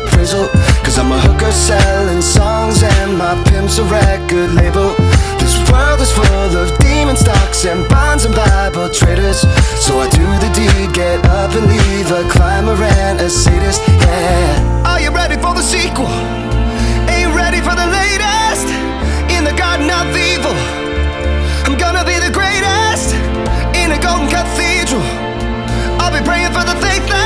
hair Cause I'm a hooker selling songs and my pimp's a record label. This world is full of demon stocks and bonds and Bible traders. So I do the deed, get up and leave a climber and a sadist, yeah. Are you ready for the sequel? Ain't ready for the latest? In the garden of evil. I'm gonna be the greatest In a golden cathedral. I'll be praying for the faithless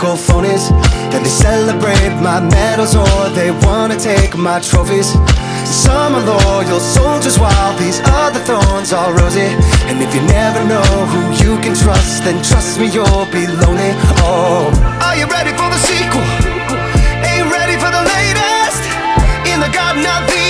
Then they celebrate my medals or they wanna take my trophies. Some are loyal soldiers while these other thorns are rosy. And if you never know who you can trust Then trust me you'll be lonely, oh. Are you ready for the sequel? Ain't ready for the latest? In the garden of the